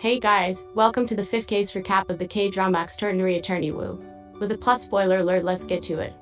Hey guys, welcome to the fifth case recap of the K-drama Extraordinary Attorney Woo. With a plot spoiler alert, let's get to it.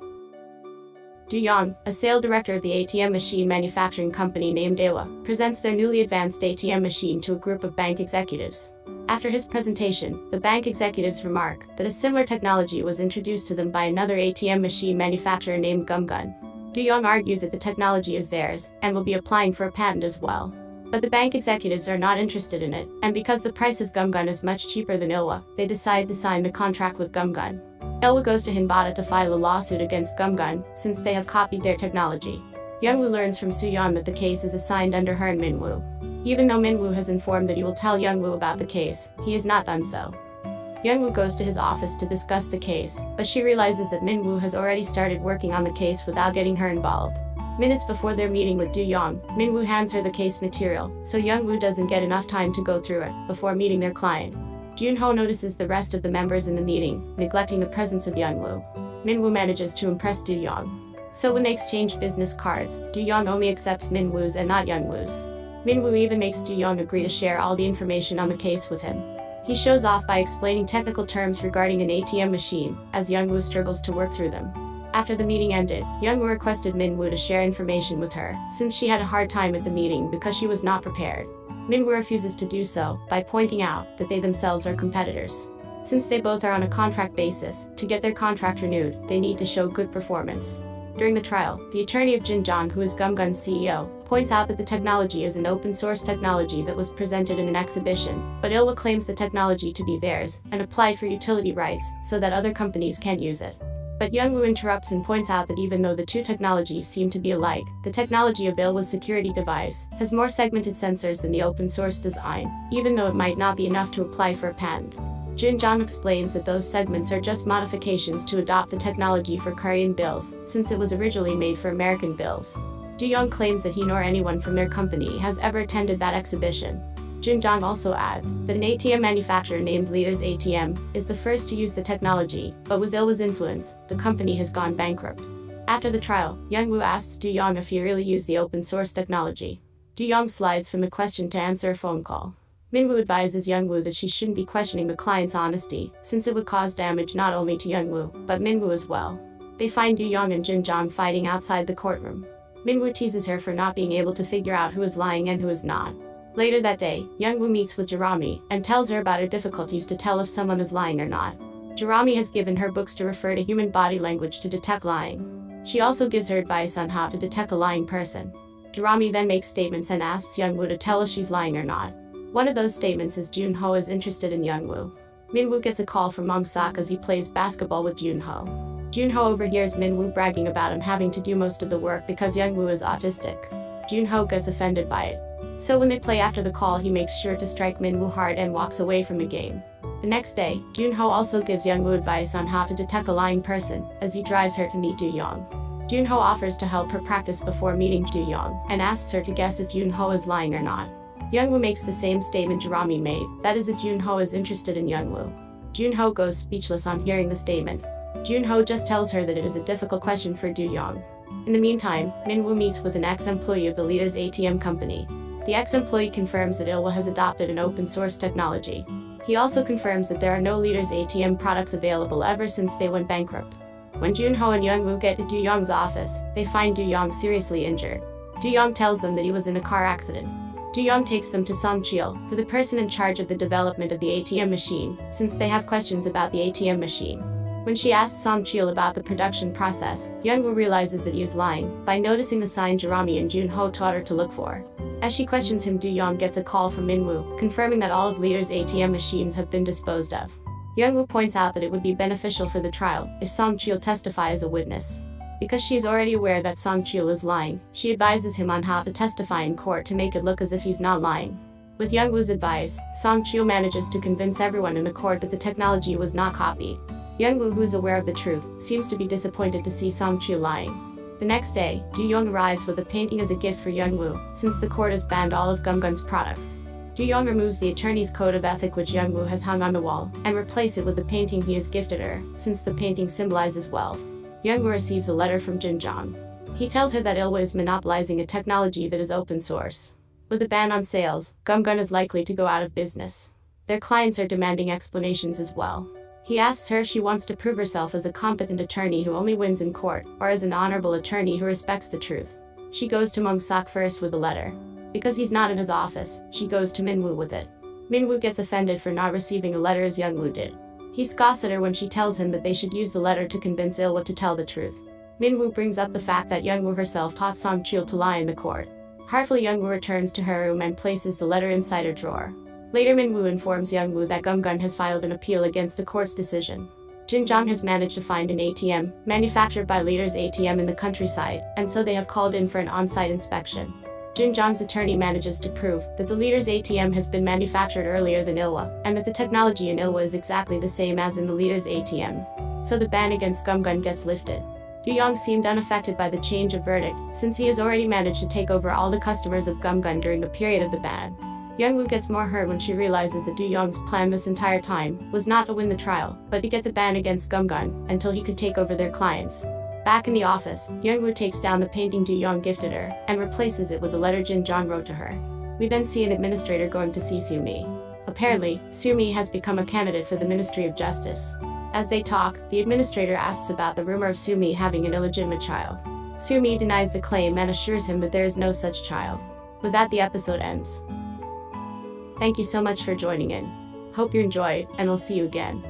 Du Young, a sale director of the ATM machine manufacturing company named Daewoo, presents their newly advanced ATM machine to a group of bank executives. After his presentation, the bank executives remark that a similar technology was introduced to them by another ATM machine manufacturer named Gumgun. Du Young argues that the technology is theirs and will be applying for a patent as well. But the bank executives are not interested in it, and because the price of Gumgun is much cheaper than Ilwa, they decide to sign the contract with Gumgun. Ilwa goes to Hanbada to file a lawsuit against Gumgun, since they have copied their technology. Youngwoo learns from Suyeon that the case is assigned under her and Minwoo. Even though Minwoo has informed that he will tell Youngwoo about the case, he has not done so. Youngwoo goes to his office to discuss the case, but she realizes that Minwoo has already started working on the case without getting her involved. Minutes before their meeting with Du Young, Minwoo hands her the case material, so Youngwoo doesn't get enough time to go through it before meeting their client. Junho notices the rest of the members in the meeting, neglecting the presence of Youngwoo. Minwoo manages to impress Du Young. So when they exchange business cards, Du Young only accepts Minwoo's and not Youngwoo's. Minwoo even makes Du Young agree to share all the information on the case with him. He shows off by explaining technical terms regarding an ATM machine, as Youngwoo struggles to work through them. After the meeting ended, Youngwoo requested Minwoo to share information with her, since she had a hard time at the meeting because she was not prepared. Minwoo refuses to do so, by pointing out that they themselves are competitors. Since they both are on a contract basis, to get their contract renewed, they need to show good performance. During the trial, the attorney of Jin Jong, who is Gumgun's CEO, points out that the technology is an open source technology that was presented in an exhibition, but Ilwa claims the technology to be theirs, and applied for utility rights, so that other companies can't use it. But Youngwoo interrupts and points out that even though the two technologies seem to be alike, the technology of Ilwa's security device has more segmented sensors than the open source design, even though it might not be enough to apply for a patent. Jin Jong explains that those segments are just modifications to adopt the technology for Korean bills, since it was originally made for American bills. Du Young claims that he nor anyone from their company has ever attended that exhibition, Jin Jong also adds that an ATM manufacturer named Leaders ATM is the first to use the technology, but with Ilwa's influence, the company has gone bankrupt. After the trial, Youngwoo asks Du Young if he really used the open source technology. Du Young slides from the question to answer a phone call. Minwoo advises Youngwoo that she shouldn't be questioning the client's honesty, since it would cause damage not only to Youngwoo, but Minwoo as well. They find Young and Jin Jong fighting outside the courtroom. Minwoo teases her for not being able to figure out who is lying and who is not. Later that day, Youngwoo meets with Geurami and tells her about her difficulties to tell if someone is lying or not. Geurami has given her books to refer to human body language to detect lying. She also gives her advice on how to detect a lying person. Geurami then makes statements and asks Youngwoo to tell if she's lying or not. One of those statements is Junho is interested in Youngwoo. Minwoo gets a call from Myungseok as he plays basketball with Junho. Junho overhears Minwoo bragging about him having to do most of the work because Youngwoo is autistic. Junho gets offended by it. So when they play after the call he makes sure to strike Minwoo hard and walks away from the game. The next day, Junho also gives Youngwoo advice on how to detect a lying person, as he drives her to meet Du Young. Junho offers to help her practice before meeting Du Young, and asks her to guess if Junho is lying or not. Youngwoo makes the same statement Geurami made, that is if Junho is interested in Youngwoo. Junho goes speechless on hearing the statement. Junho just tells her that it is a difficult question for Du Young. In the meantime, Minwoo meets with an ex-employee of the leader's ATM company, the ex-employee confirms that Ilwa has adopted an open source technology. He also confirms that there are no Leaders ATM products available ever since they went bankrupt. When Junho and Youngwoo get to Du Young's office, they find Du Young seriously injured. Du Young tells them that he was in a car accident. Du Young takes them to Song Chil, who the person in charge of the development of the ATM machine, since they have questions about the ATM machine. When she asks Song Chil about the production process, Youngwoo realizes that is lying by noticing the sign Geurami and Junho taught her to look for. As she questions him, Du Young gets a call from Minwoo, confirming that all of Leader's ATM machines have been disposed of. Youngwoo points out that it would be beneficial for the trial if Song Chil testify as a witness. Because she is already aware that Song Chil is lying, she advises him on how to testify in court to make it look as if he's not lying. With Youngwoo's advice, Song Chil manages to convince everyone in the court that the technology was not copied. Youngwoo, who is aware of the truth, seems to be disappointed to see Song Chil lying. The next day, Du Young arrives with a painting as a gift for Youngwoo, since the court has banned all of Gumgun's products. Du Young removes the attorney's code of ethic which Youngwoo has hung on the wall, and replace it with the painting he has gifted her, since the painting symbolizes wealth. Youngwoo receives a letter from Jin Jong. He tells her that Ilwa is monopolizing a technology that is open source. With a ban on sales, Gumgun is likely to go out of business. Their clients are demanding explanations as well. He asks her if she wants to prove herself as a competent attorney who only wins in court, or as an honorable attorney who respects the truth. She goes to Mung Sok first with a letter. Because he's not in his office, she goes to Min Minwoo with it. Min Minwoo gets offended for not receiving a letter as Young Youngwoo did. He scoffs at her when she tells him that they should use the letter to convince Il Ilwa to tell the truth. Min Minwoo brings up the fact that Young Youngwoo herself taught Song Chul to lie in the court. Heartfully Youngwoo returns to her room and places the letter inside her drawer. Later Min Woo informs Young Woo that Gumgun has filed an appeal against the court's decision. Jinjong has managed to find an ATM, manufactured by Leader's ATM in the countryside, and so they have called in for an on-site inspection. Jinjong's attorney manages to prove that the Leader's ATM has been manufactured earlier than Ilwa, and that the technology in Ilwa is exactly the same as in the Leader's ATM. So the ban against Gumgun gets lifted. Duyong seemed unaffected by the change of verdict, since he has already managed to take over all the customers of Gumgun during the period of the ban. Youngwoo gets more hurt when she realizes that Du Young's plan this entire time was not to win the trial, but to get the ban against Gumgun until he could take over their clients. Back in the office, Youngwoo takes down the painting Du Young gifted her and replaces it with the letter Jin Jong wrote to her. We then see an administrator going to see Sumi. Apparently, Sumi has become a candidate for the Ministry of Justice. As they talk, the administrator asks about the rumor of Sumi having an illegitimate child. Sumi denies the claim and assures him that there is no such child. With that, the episode ends. Thank you so much for joining in. Hope you enjoyed, and I'll see you again.